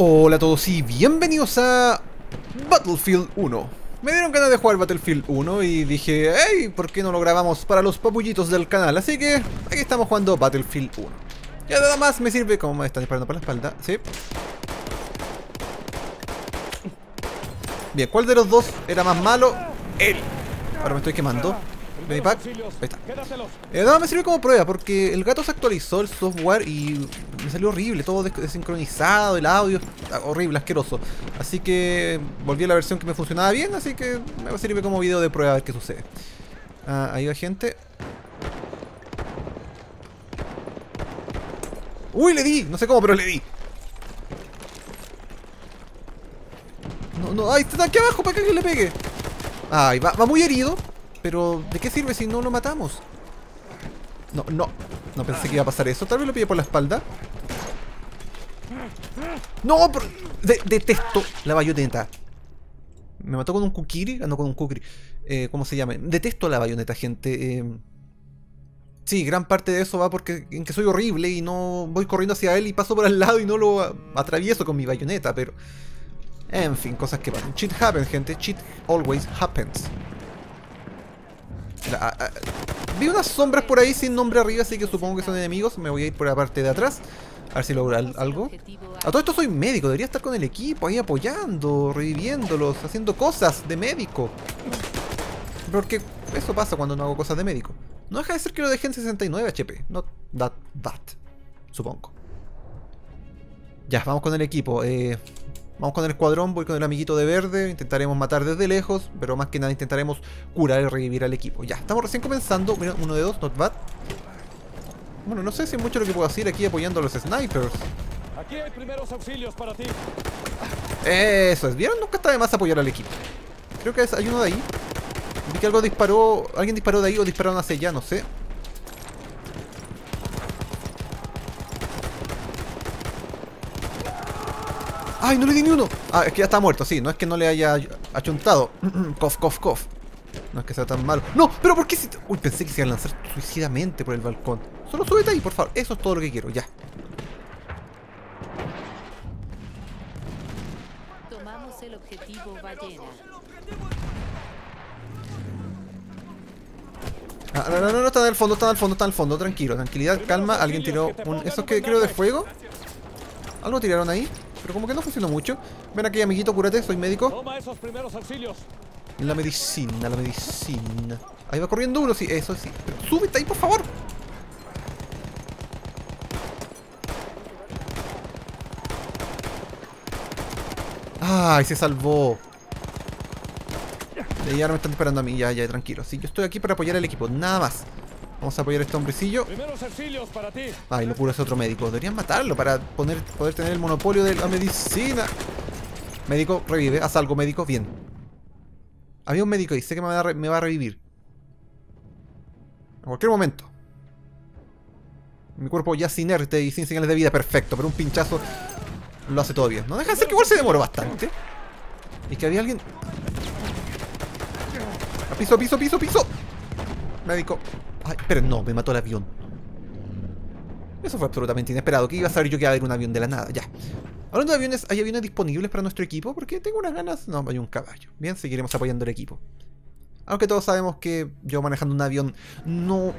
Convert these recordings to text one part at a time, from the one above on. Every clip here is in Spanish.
Hola a todos y bienvenidos a Battlefield 1 Me dieron ganas de jugar Battlefield 1 y dije, hey, ¿por qué no lo grabamos para los papullitos del canal? Así que aquí estamos jugando Battlefield 1 Y nada más me sirve, como me están disparando por la espalda, ¿sí? Bien, ¿cuál de los dos era más malo? Él Ahora me estoy quemando Medipack, ahí está eh, me sirve como prueba porque el gato se actualizó el software y me salió horrible, todo desincronizado, el audio, horrible, asqueroso. Así que volví a la versión que me funcionaba bien, así que me sirve como video de prueba a ver qué sucede. Ah, ahí va gente. ¡Uy, le di! No sé cómo, pero le di. No, no, ahí está aquí abajo para que le pegue. Ay, va, va muy herido. Pero, ¿de qué sirve si no lo matamos? No, no. No pensé que iba a pasar eso. Tal vez lo pille por la espalda. ¡No! detesto la bayoneta. Me mató con un kukiri. Ah, no, con un kukiri. Eh, ¿Cómo se llama? Detesto la bayoneta, gente. Eh, sí, gran parte de eso va porque en que soy horrible y no voy corriendo hacia él y paso por al lado y no lo atravieso con mi bayoneta, pero... En fin, cosas que pasan. Cheat happens, gente. Cheat always happens. Ah, ah, vi unas sombras por ahí sin nombre arriba, así que supongo que son enemigos. Me voy a ir por la parte de atrás. A ver si logro algo. A todo esto soy médico, debería estar con el equipo ahí apoyando, reviviéndolos, haciendo cosas de médico. Porque eso pasa cuando no hago cosas de médico. No deja de ser que lo dejé en 69 HP. Not that bad, supongo. Ya, vamos con el equipo. Eh, Vamos con el escuadrón, voy con el amiguito de verde, intentaremos matar desde lejos, pero más que nada intentaremos curar y revivir al equipo. Ya, estamos recién comenzando, mira, uno de dos, not bad. Bueno, no sé si es mucho lo que puedo hacer aquí apoyando a los snipers. Aquí hay primeros auxilios para ti. Eso es, ¿vieron? Nunca está de más apoyar al equipo. Creo que hay uno de ahí. Vi que algo disparó, alguien disparó de ahí o dispararon hacia allá, no sé. ¡Ay, no le di ni uno! Ah, es que ya está muerto, sí. No es que no le haya achuntado. cof, cof, cof. No es que sea tan malo. ¡No! ¿Pero por qué si...? Uy, pensé que se iba a lanzar suicidamente por el balcón. Solo súbete ahí, por favor. Eso es todo lo que quiero, ya. Tomamos el objetivo ballena. Ah, no, no, no, no, está en el fondo, está el fondo, está el fondo. Tranquilo, tranquilidad, calma. Alguien tiró un... ¿Eso que creo de fuego? ¿Algo tiraron ahí? Pero como que no funcionó mucho. Ven aquí, amiguito, cúrate, soy médico. Toma esos primeros auxilios. La medicina, la medicina. Ahí va corriendo uno, sí, eso sí. súbete ahí, por favor. Ay, se salvó. Y ahora me están disparando a mí, ya, ya, tranquilo. Sí, yo estoy aquí para apoyar al equipo, nada más. Vamos a apoyar a este hombrecillo. Ay, locura, es otro médico. Deberían matarlo para poner, poder tener el monopolio de la medicina. Médico, revive. Haz algo, médico. Bien. Había un médico ahí. Sé que me va, a me va a revivir. En cualquier momento. Mi cuerpo ya es inerte y sin señales de vida. Perfecto. Pero un pinchazo lo hace todo bien. No deja de ser que igual se demoró bastante. Y que había alguien... A piso, piso, piso, piso. Médico. Pero no, me mató el avión. Eso fue absolutamente inesperado. ¿Qué iba a saber yo que iba a haber un avión de la nada? Ya. Hablando de aviones, ¿hay aviones disponibles para nuestro equipo? Porque tengo unas ganas. No, hay un caballo. Bien, seguiremos apoyando el equipo. Aunque todos sabemos que yo manejando un avión no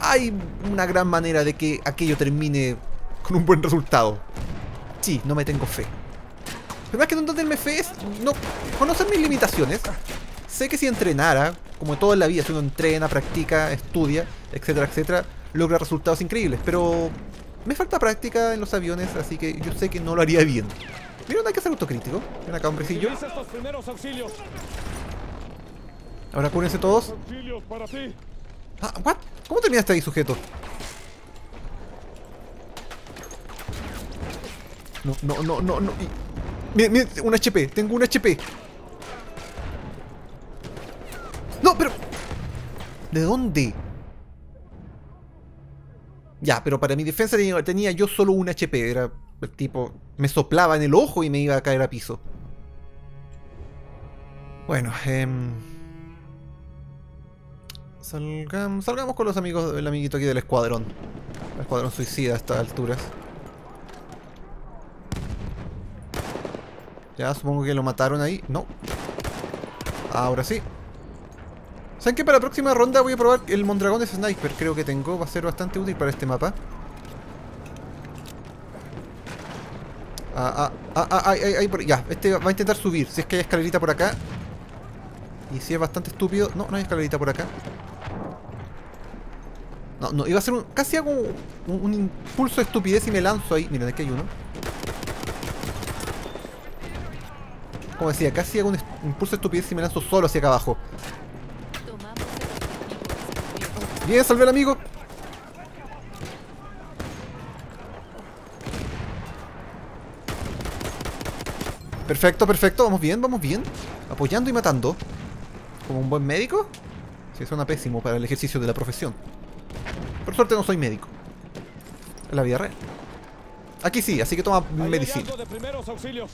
hay una gran manera de que aquello termine con un buen resultado. Sí, no me tengo fe. Pero más que no tenerme fe es no conocer mis limitaciones Sé que si entrenara, como todo en la vida, si uno entrena, practica, estudia, etcétera, etcétera, logra resultados increíbles. Pero me falta práctica en los aviones, así que yo sé que no lo haría bien. Miren, hay que ser autocrítico. Ven acá, hombrecillo. Ahora cúrense todos. Ah, ¿what? ¿Cómo terminaste ahí, sujeto? No, no, no, no, no. Miren, miren, un HP. Tengo un HP. ¡No, pero! ¿De dónde? Ya, pero para mi defensa tenía, yo solo un HP. Era el tipo... Me soplaba en el ojo y me iba a caer a piso. Bueno, eh, salgamos, con los amigos, el amiguito aquí del escuadrón. El escuadrón suicida a estas alturas. Ya, supongo que lo mataron ahí. No. Ahora sí. ¿Saben que para la próxima ronda voy a probar el Mondragón Sniper? Creo que tengo. Va a ser bastante útil para este mapa. Ah, ah, ah, ah, ay, ay, ay, ya, este va a intentar subir. Si es que hay escalerita por acá. Y si es bastante estúpido. No, no hay escalerita por acá. No, no, iba a ser un. Casi hago un, un impulso de estupidez y me lanzo ahí. Miren, aquí hay uno. Como decía, casi hago un impulso de estupidez y me lanzo solo hacia acá abajo. Tomamos el objetivo Escorpión. Bien, salvé al amigo. Perfecto, perfecto. Vamos bien, vamos bien. Apoyando y matando. Como un buen médico. Sí, suena pésimo para el ejercicio de la profesión. Por suerte no soy médico. En la vida real. Aquí sí, así que toma medicina. algo de primeros auxilios.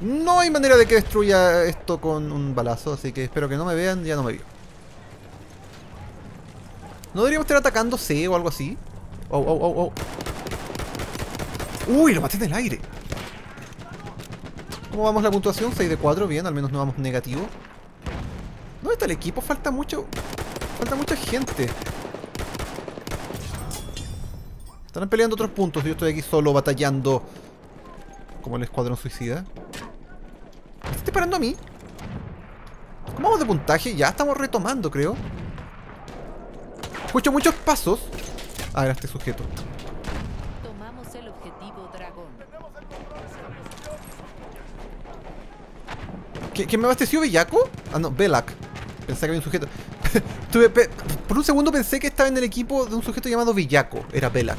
No hay manera de que destruya esto con un balazo, así que espero que no me vean, ya no me vio. ¿No deberíamos estar atacando C o algo así? Oh, oh, oh, oh. Uy, lo maté en el aire. ¿Cómo vamos la puntuación? 6 de 4, bien, al menos no vamos negativo. ¿Dónde está el equipo? Falta mucho. Falta mucha gente. Estarán peleando otros puntos. Yo estoy aquí solo batallando. Como el escuadrón suicida. ¿Me está disparando a mí? ¿Cómo vamos de puntaje? Ya estamos retomando, creo. Escucho muchos pasos. Ah, era este sujeto. Tomamos el objetivo Dragón. ¿Qui- ¿Quién me abasteció? ¿Bellaco? Ah, no, Belak. Pensé que había un sujeto. Tuve pe- por un segundo pensé que estaba en el equipo de un sujeto llamado Bellaco. Era Belak.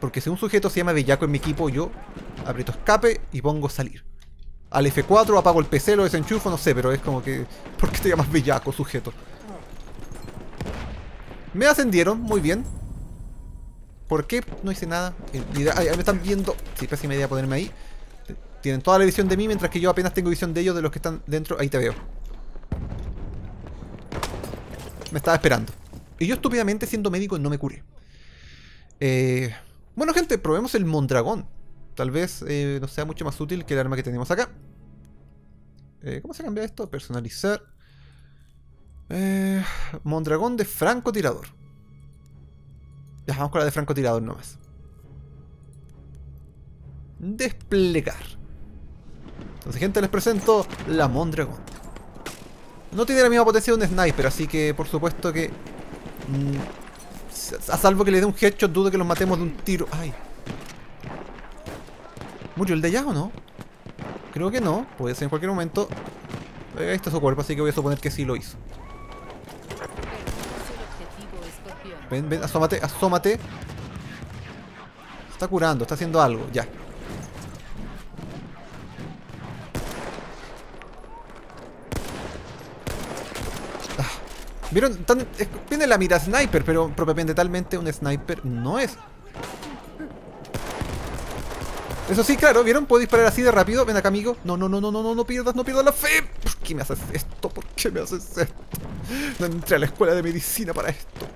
Porque si un sujeto se llama Bellaco en mi equipo, yo aprieto escape y pongo salir. Al F4 apago el PC, lo desenchufo, no sé, pero es como que... ¿Por qué te llamas Bellaco, sujeto? Me ascendieron, muy bien. ¿Por qué no hice nada? Eh, me están viendo. Sí, pésima idea ponerme ahí. Tienen toda la visión de mí, mientras que yo apenas tengo visión de ellos, de los que están dentro. Ahí te veo. Me estaba esperando. Y yo estúpidamente, siendo médico, no me curé. Eh, bueno, gente, probemos el Mondragón. Tal vez eh, nos sea mucho más útil que el arma que tenemos acá. Eh, ¿Cómo se cambia esto? Personalizar. Eh, Mondragón de francotirador. Ya, vamos con la de francotirador nomás. Desplegar. Entonces, gente, les presento la Mondragón. No tiene la misma potencia de un sniper, así que por supuesto que... mm, a salvo que le dé un headshot, dudo que los matemos de un tiro. ¡Ay! ¿Murió el de allá o no? Creo que no, puede ser en cualquier momento. Eh, Ahí está su cuerpo, así que voy a suponer que sí lo hizo. Ven, ven, asómate, asómate. Está curando, está haciendo algo, ya. Ah, ¿Vieron? Tiene la mira sniper, pero propiamente talmente un sniper no es. Eso sí, claro, ¿vieron? Puedo disparar así de rápido. Ven acá, amigo. No, no, no, no, no, no, no pierdas, no pierdas la fe. ¿Por qué me haces esto? ¿Por qué me haces esto? No entré a la escuela de medicina para esto.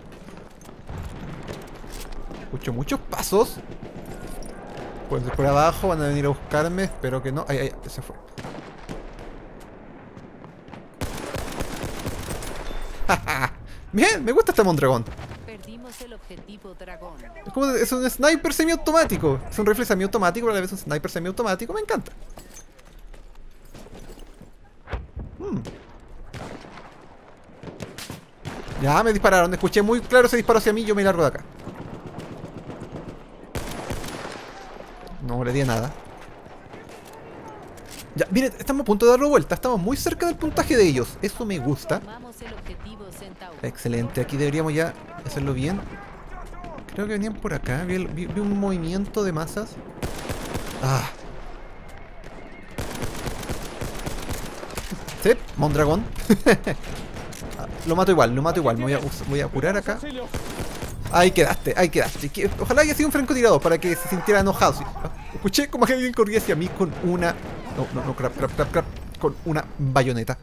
Escucho muchos pasos. Ser por abajo, van a venir a buscarme. Espero que no. Ay, ay, se fue. Bien, me gusta este Mondragón. Objetivo Dragón. Es, como, es un sniper semiautomático. Es un rifle semiautomático, pero a la vez un sniper semiautomático. Me encanta. Hmm. Ya, me dispararon. Escuché muy claro ese disparo hacia mí. Yo me largo de acá. No le di a nada. Ya, miren, estamos a punto de darlo vuelta. Estamos muy cerca del puntaje de ellos. Eso me gusta. Excelente, aquí deberíamos ya hacerlo bien. Creo que venían por acá. Vi, un movimiento de masas. Ah. Sí, Mondragón. Ah, lo mato igual, lo mato igual. Me voy a, curar acá. Ahí quedaste, ahí quedaste. Que- Ojalá haya sido un francotirador para que se sintiera enojado. Ah, Escuché como alguien corría hacia mí con una. No, no, no, crap, crap, crap, crap. Con una bayoneta.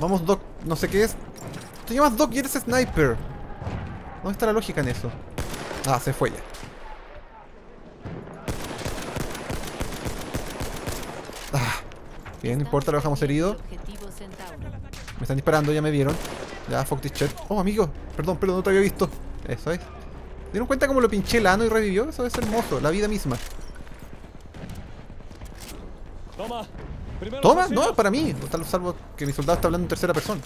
Vamos, Doc. No sé qué es. Te llamas Doc y eres sniper. ¿Dónde está la lógica en eso? Ah, se fue ya. Ah, bien, no importa, lo dejamos herido. Me están disparando, ya me vieron. Ya, fuck this shit. Oh, amigo. Perdón, perdón, no te había visto. Eso es. ¿Se dieron cuenta cómo lo pinché el ano y revivió? Eso es hermoso, la vida misma. Toma. Toma, no, para mí. Total, salvo que mi soldado está hablando en tercera persona.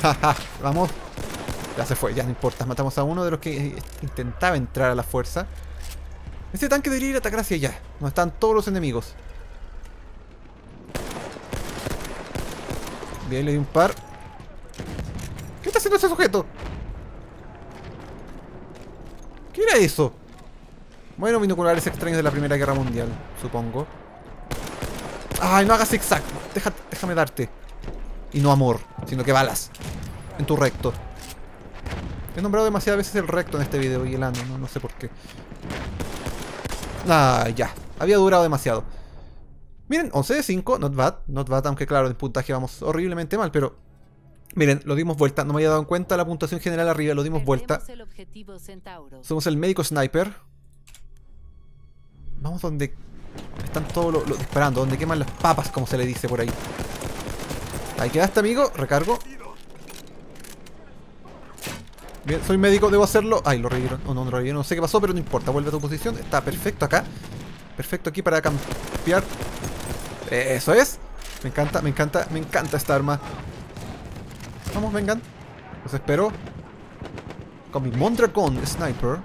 Jaja, vamos. Ya se fue, ya no importa. Matamos a uno de los que eh, intentaba entrar a la fuerza. Este tanque debería ir a atacar hacia allá. Donde están todos los enemigos. Bien, le di un par. ¿Qué está haciendo ese sujeto? ¿Qué era eso? Bueno, binoculares extraños de la Primera Guerra Mundial, supongo. Ay, no hagas zigzag. Deja- déjame darte. Y no amor, sino que balas. En tu recto. He nombrado demasiadas veces el recto en este video y el ano, no, no sé por qué. Ah, ya. Había durado demasiado. Miren, 11 de 5, not bad. Not bad, aunque claro, en puntaje vamos horriblemente mal, pero... Miren, lo dimos vuelta. No me había dado cuenta la puntuación general arriba, lo dimos vuelta. El. Somos el médico sniper. Vamos donde están todos los disparando, donde queman las papas, como se le dice por ahí. Ahí quedaste, amigo. Recargo. Bien, soy médico, debo hacerlo. Ay, lo revivieron. Oh, no, no lo revivieron. No sé qué pasó, pero no importa. Vuelve a tu posición. Está perfecto acá. Perfecto aquí para campear. Eso es. Me encanta, me encanta, me encanta esta arma. Vamos, vengan. Los espero. Con mi Mondragon Sniper.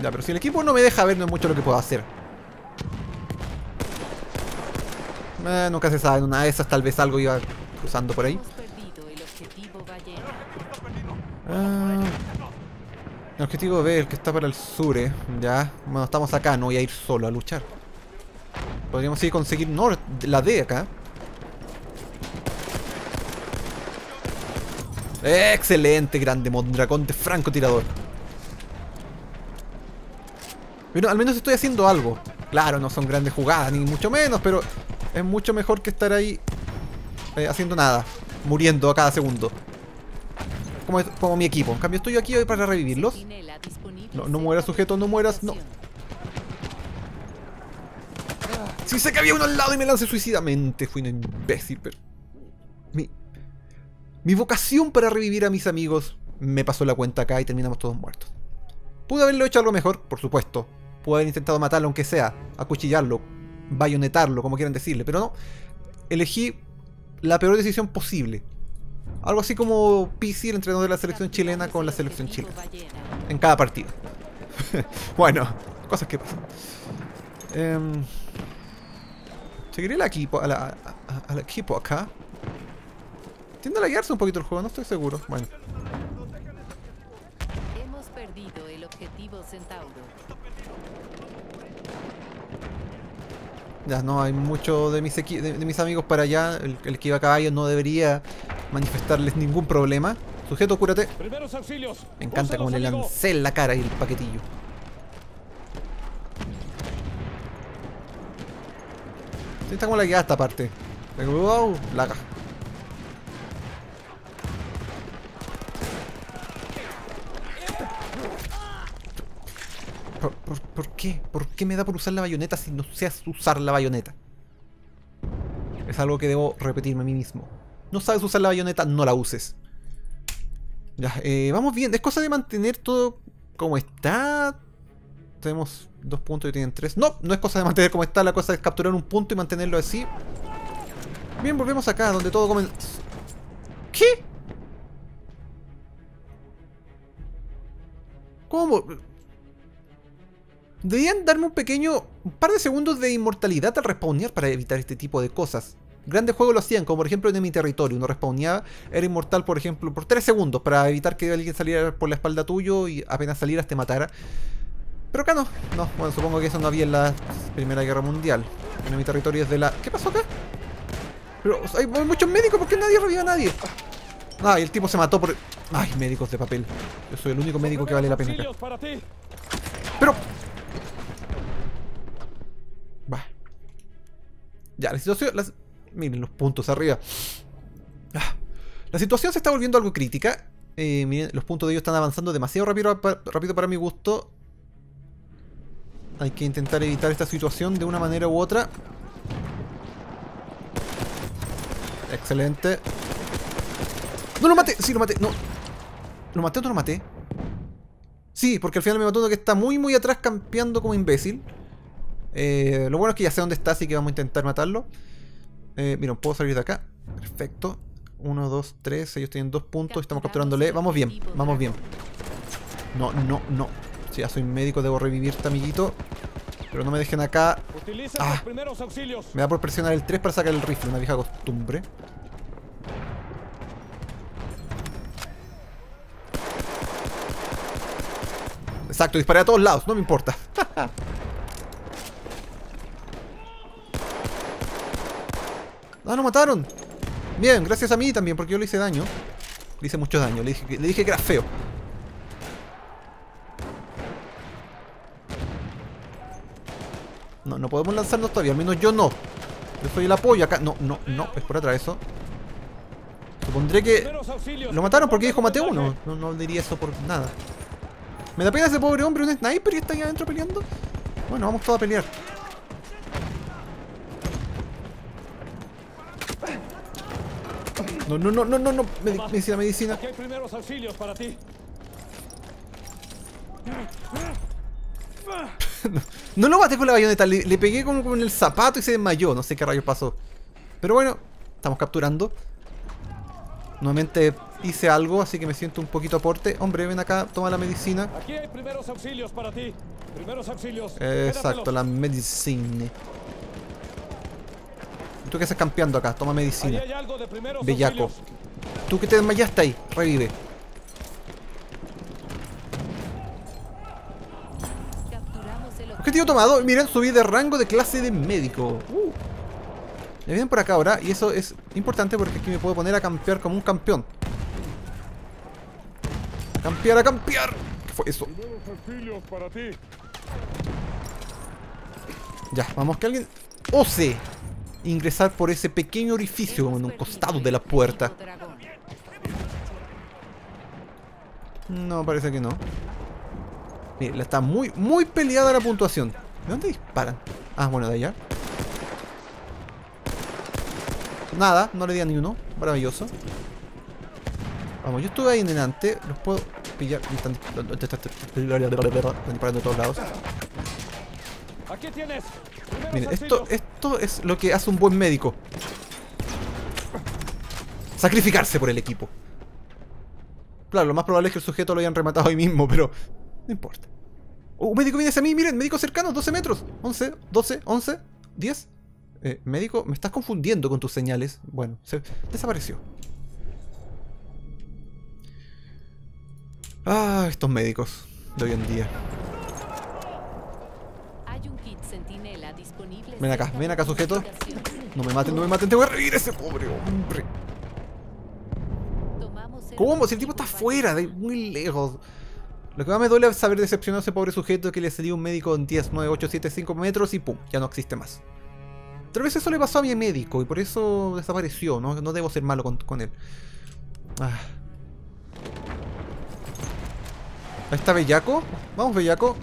Ya, pero si el equipo no me deja ver, no es mucho lo que puedo hacer. Eh, nunca se sabe, en una de esas tal vez algo iba cruzando por ahí. Ah, el objetivo B, el que está para el sur, eh. Ya, bueno, estamos acá, no voy a ir solo a luchar. Podríamos ir a conseguir Nord, la D acá. Excelente, grande Mondragón de francotirador. Pero al menos estoy haciendo algo. Claro, no son grandes jugadas, ni mucho menos, pero es mucho mejor que estar ahí eh, haciendo nada, muriendo a cada segundo. Como, como mi equipo. En cambio, estoy aquí hoy para revivirlos. No, no mueras, sujeto, no mueras, no. estación. Sí sé que había uno al lado y me lancé suicidamente. Fui un imbécil, pero... Mi, mi vocación para revivir a mis amigos me pasó la cuenta acá y terminamos todos muertos. Pude haberlo hecho algo mejor, por supuesto. Pude haber intentado matarlo aunque sea, acuchillarlo, bayonetarlo, como quieran decirle, pero no. Elegí la peor decisión posible. Algo así como PC, el entrenador de la selección chilena, con la selección chilena. En cada partido. bueno, cosas que pasan. Em, seguiré al equipo, a la- a- a- al equipo acá. Tiende a laguearse un poquito el juego, no estoy seguro. Bueno, Hemos perdido el objetivo Centauro. Ya no hay mucho de mis, de, de mis amigos para allá. El, el que iba a caballo no debería manifestarles ningún problema. Sujeto, cúrate. Primeros auxilios. Me encanta como le lancé en la cara y el paquetillo. Sí, está como lagueada esta parte. Wow, laga. ¿Por, por, por qué? ¿Por qué me da por usar la bayoneta si no sé usar la bayoneta? Es algo que debo repetirme a mí mismo. No sabes usar la bayoneta, no la uses. Ya, eh, vamos bien. Es cosa de mantener todo como está. Tenemos dos puntos y tienen tres. No, no es cosa de mantener como está. La cosa es capturar un punto y mantenerlo así. Bien, volvemos acá, donde todo comenzó. ¿Qué? ¿Cómo? Deberían darme un pequeño. un par de segundos de inmortalidad al respawnear para evitar este tipo de cosas. Grandes juegos lo hacían, como por ejemplo en mi territorio. Uno respawneaba, era inmortal, por ejemplo, por 3 segundos para evitar que alguien saliera por la espalda tuyo y apenas salieras te matara. Pero acá no. No, bueno, supongo que eso no había en la Primera Guerra Mundial. En mi territorio es de la. ¿Qué pasó acá? Pero hay muchos médicos, ¿por qué nadie revive a nadie? Ah, y el tipo se mató por. Ay, médicos de papel. Yo soy el único médico que vale la pena acá. Pero. Ya, la situación... Miren los puntos arriba. Ah, La situación se está volviendo algo crítica. Eh, miren, los puntos de ellos están avanzando demasiado rápido, rápido para mi gusto. Hay que intentar evitar esta situación de una manera u otra. Excelente. ¡No lo maté! Sí, lo maté. No. ¿Lo maté o no lo maté? Sí, porque al final me mató uno que está muy, muy atrás campeando como imbécil. Eh, lo bueno es que ya sé dónde está, así que vamos a intentar matarlo. Eh, miren, puedo salir de acá. Perfecto. Uno, dos, tres. Ellos tienen dos puntos. Estamos capturándole. Vamos bien, vamos bien. No, no, no. Si ya soy médico, debo revivirte, amiguito. Pero no me dejen acá. Ah. los primeros auxilios. Me da por presionar el 3 para sacar el rifle, una vieja costumbre. Exacto, disparé a todos lados, no me importa. ¡Ah, lo mataron! Bien, gracias a mí también, porque yo le hice daño. Le hice mucho daño, le dije, que- le dije que era feo. No, no podemos lanzarnos todavía, al menos yo no. Yo soy el apoyo acá. No, no, no, es por atrás eso. Supondré que lo mataron porque dijo maté a uno. No, no diría eso por nada. Me da pena ese pobre hombre, un sniper y está ahí adentro peleando. Bueno, vamos todos a pelear. No, no, no, no, no, no. Medi- medicina, medicina. Aquí hay primeros auxilios para ti. No lo maté con la bayoneta, le, le pegué como con el zapato y se desmayó. No sé qué rayos pasó. Pero bueno, estamos capturando. Nuevamente hice algo, así que me siento un poquito aporte. Hombre, ven acá, toma la medicina. Aquí hay primeros auxilios para ti. Primeros auxilios. Exacto, Quédatelos. la medicina. ¿Tú qué haces campeando acá? Toma medicina. hay algo de primeros Bellaco. auxilios. Tú que te desmayaste ahí, revive. Objetivo tomado. Miren, subí de rango de clase de médico. Uh. Ya vienen por acá ahora. Y eso es importante porque aquí me puedo poner a campear como un campeón. A campear, a campear. ¿Qué fue eso? Para ti. Ya, vamos que alguien ose ingresar por ese pequeño orificio como en un costado de la puerta. No, parece que no. Mire, está muy, muy peleada la puntuación. ¿De dónde disparan? Ah, bueno, de allá. Nada, no le di a ni uno. Maravilloso. Vamos, yo estuve ahí en delante. Los puedo pillar. Están, disparando de todos lados. Miren, esto, auxilios. Esto es lo que hace un buen médico. Sacrificarse por el equipo. Claro, lo más probable es que el sujeto lo hayan rematado ahí mismo, pero no importa. Un médico viene hacia mí, miren, médico cercano, 12 metros. 11, 12, 11, 10. Eh, médico, me estás confundiendo con tus señales. Bueno, se desapareció. Ah, estos médicos de hoy en día. Hay un kit centinela disponible. Ven acá, ven acá, sujeto. No me maten, no me maten, te voy a revivir ese pobre hombre. ¿Cómo? Si el tipo está fuera, muy lejos. Lo que más me duele es saber decepcionado a ese pobre sujeto que le salió un médico en 10, 9, 8, 7, 5 metros y pum, ya no existe más. Tal vez eso le pasó a mi médico y por eso desapareció, no, no debo ser malo con, con él. Ah. Ahí está Bellaco. Vamos, Bellaco.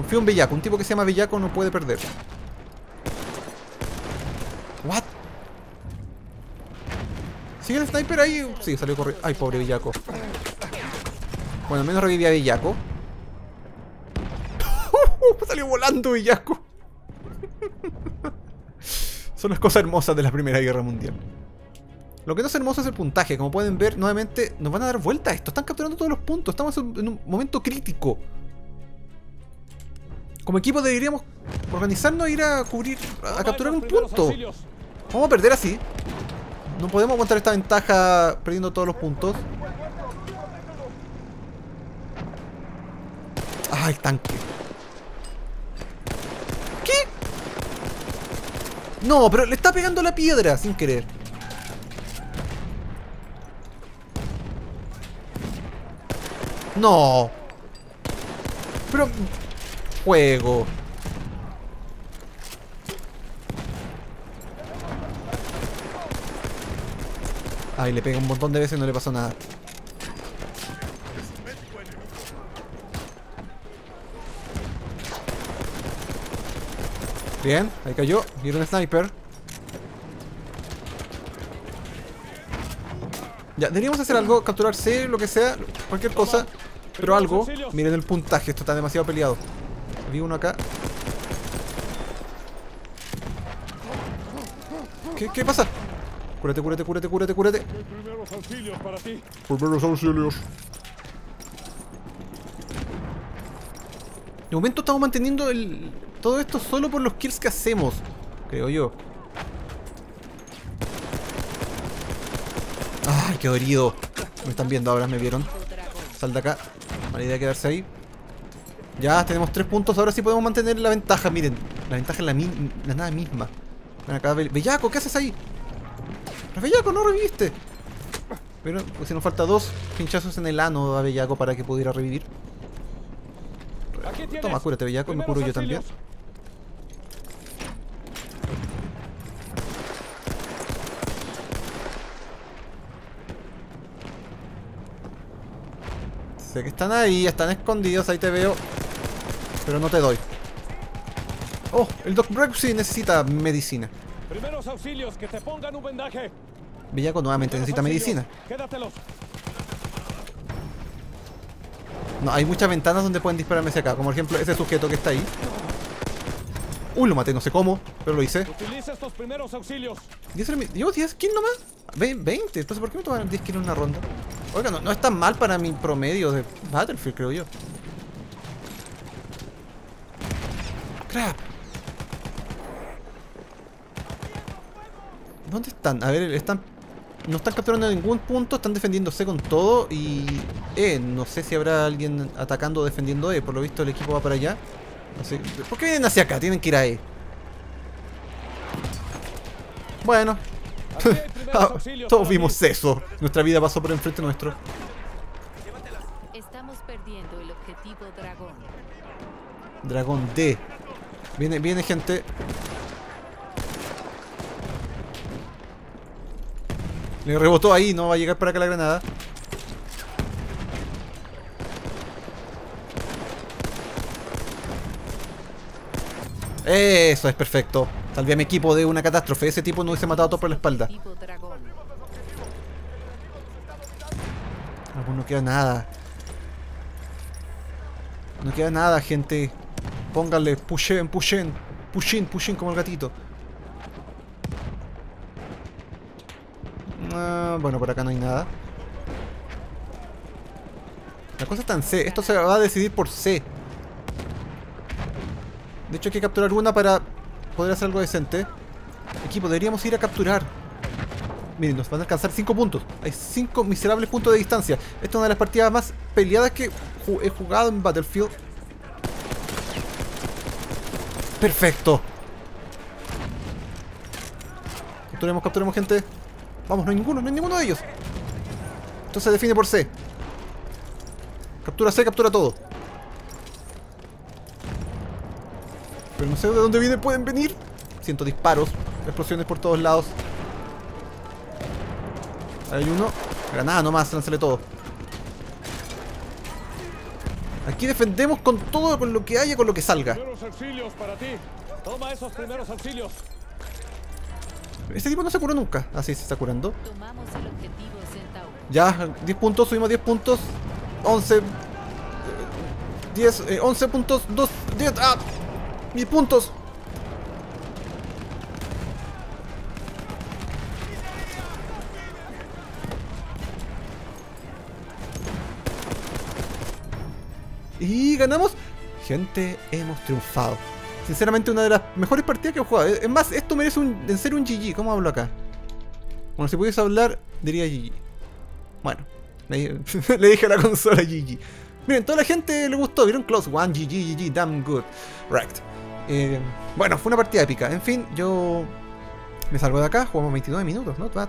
Confío en Bellaco. Un tipo que se llama Bellaco no puede perder. What? ¿Sigue el sniper ahí? Sí, salió corriendo. Ay, pobre Villaco. Bueno, al menos reviví a Villaco. salió volando Villaco. Son las cosas hermosas de la Primera Guerra Mundial. Lo que no es hermoso es el puntaje. Como pueden ver, nuevamente nos van a dar vuelta a esto. Están capturando todos los puntos. Estamos en un momento crítico. Como equipo deberíamos organizarnos e ir a cubrir, a capturar un punto. auxilios. Vamos a perder así. No podemos aguantar esta ventaja perdiendo todos los puntos. Ah, el tanque. ¿Qué? No, pero le está pegando la piedra sin querer. No. Pero... Juego. Ay, le pega un montón de veces y no le pasó nada. Bien, ahí cayó. Y un sniper. Ya, deberíamos hacer algo, capturar, capturarse, lo que sea, cualquier cosa, pero algo. Miren el puntaje, esto está demasiado peleado. Vi uno acá. ¿Qué, qué pasa? Cúrate, cúrate, cúrate, cúrate, cúrate. Primeros auxilios para ti. Primeros auxilios. De momento estamos manteniendo el, todo esto solo por los kills que hacemos, creo yo. ¡Ay, qué dolido! Me están viendo ahora, me vieron. Sal de acá. Mala idea quedarse ahí. Ya, tenemos tres puntos. Ahora sí podemos mantener la ventaja. Miren, la ventaja es la, la nada misma. Ven acá, Be- Bellaco, ¿qué haces ahí? ¡Pero Bellaco, no reviviste! Pero pues, si nos falta dos pinchazos en el ano a Bellaco para que pudiera revivir. Toma, cúrate, Bellaco. Me curo yo también. Sé que están ahí, están escondidos, ahí te veo. Pero no te doy. Oh, el Doc Brexy necesita medicina. Primeros auxilios, que te pongan un vendaje. Bellaco nuevamente Primeros necesita auxilios, medicina. Quédatelos. No, hay muchas ventanas donde pueden dispararme hacia acá. Como por ejemplo ese sujeto que está ahí. Uy, lo maté, no sé cómo, pero lo hice. Utiliza estos primeros auxilios. ¿Diez era mi- ¿Llevo 10 kills nomás? Ve- 20, entonces ¿por qué me toman 10 kills en una ronda? Oiga, no, no es tan mal para mi promedio de Battlefield, creo yo. Crap. ¿Dónde están? A ver, están. No están capturando ningún punto, están defendiéndose con todo y. E, no sé si habrá alguien atacando o defendiendo E. Por lo visto el equipo va para allá. No sé. ¿Por qué vienen hacia acá? Tienen que ir a E. Bueno, Ah, Todos vimos eso. Nuestra vida pasó por enfrente nuestro. Estamos perdiendo el objetivo dragón. Dragón D. Viene, viene gente. Le rebotó ahí, no va a llegar para acá la granada. Eso es perfecto. Salvé a mi equipo de una catástrofe. Ese tipo no hubiese matado a todo por la espalda. Ah, pues no queda nada. No queda nada, gente. Pónganle, pushen, pushen. Pushin, pushin como el gatito. Ah, bueno, por acá no hay nada. La cosa está en C. Esto se va a decidir por C. De hecho hay que capturar una para poder hacer algo decente. Equipo, deberíamos ir a capturar. Miren, nos van a alcanzar 5 puntos. Hay 5 miserables puntos de distancia. Esta es una de las partidas más peleadas que he jugado en Battlefield. Perfecto. Capturemos, capturemos gente. Vamos, no hay ninguno, no hay ninguno de ellos. Esto se define por C. Captura C, captura todo. Pero no sé de dónde viene, pueden venir. Siento disparos, explosiones por todos lados. Hay uno. Granada nomás, lánzale todo. Aquí defendemos con todo, con lo que haya, con lo que salga. Primeros auxilios para ti. Toma esos primeros auxilios. Este tipo no se curó nunca. Ah, sí, se está curando. Tomamos el objetivo Centauro. Ya, 10 puntos, subimos 10 puntos. 11. eh, 10, eh, 11 puntos, 2, 10. ¡Ah! ¡Mis puntos! Y ganamos. Gente, hemos triunfado. Sinceramente, una de las mejores partidas que he jugado. Es más, esto merece un, en serio un GG. ¿Cómo hablo acá? Bueno, si pudiese hablar, diría GG. Bueno, le, dije a la consola GG. Miren, toda la gente le gustó. Vieron Close One, GG, GG, damn good. Right. Eh, bueno, fue una partida épica. En fin, yo me salgo de acá. Jugamos 29 minutos, not bad.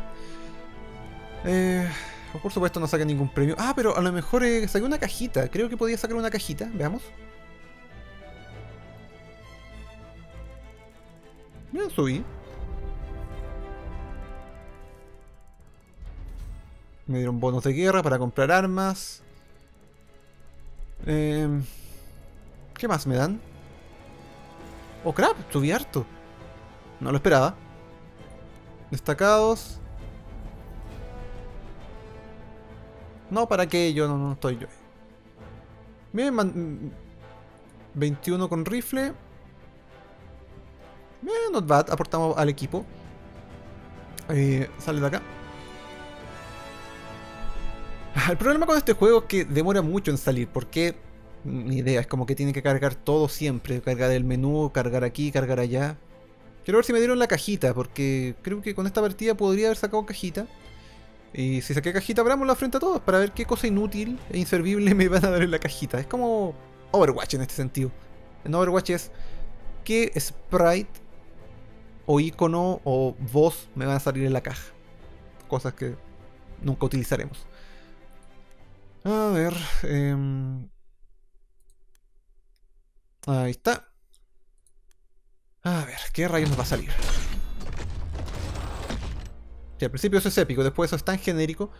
Eh, por supuesto, no saqué ningún premio. Ah, pero a lo mejor eh, una cajita. Creo que podía sacar una cajita. Veamos. Bien, subí. Me dieron bonos de guerra para comprar armas. Em, ¿Qué más me dan? Oh crap, subí harto. No lo esperaba. Destacados. No, ¿para qué? Yo no, no estoy yo. Bien, man- 21 con rifle. Bien, not bad. Aportamos al equipo. Eh, sale de acá. El problema con este juego es que demora mucho en salir. Porque, ni idea, es como que tiene que cargar todo siempre. Cargar el menú, cargar aquí, cargar allá. Quiero ver si me dieron la cajita, porque creo que con esta partida podría haber sacado cajita. Y si saqué cajita, abramosla frente a todos para ver qué cosa inútil e inservible me van a dar en la cajita. Es como Overwatch en este sentido. En Overwatch es qué sprite o icono o voz me van a salir en la caja. Cosas que nunca utilizaremos. A ver. em, Ahí está. A ver, ¿qué rayos nos va a salir? Sí, al principio eso es épico, después eso es tan genérico.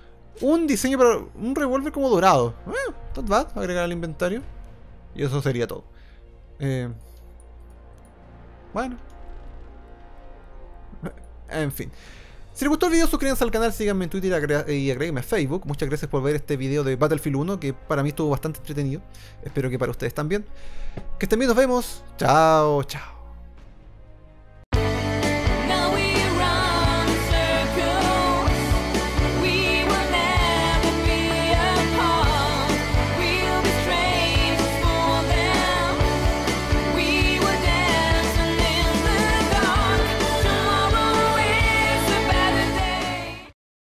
Un diseño para un revólver como dorado. Eh, not bad, agregar al inventario. Y eso sería todo. Eh, bueno. En fin. Si les gustó el video, suscríbanse al canal, síganme en Twitter y agréguenme a Facebook. Muchas gracias por ver este video de Battlefield 1, que para mí estuvo bastante entretenido. Espero que para ustedes también. Que estén bien, nos vemos. Chao, chao.